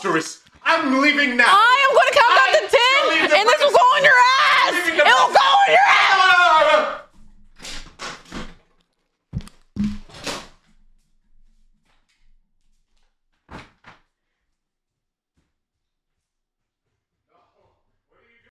preposterous. I'm leaving now.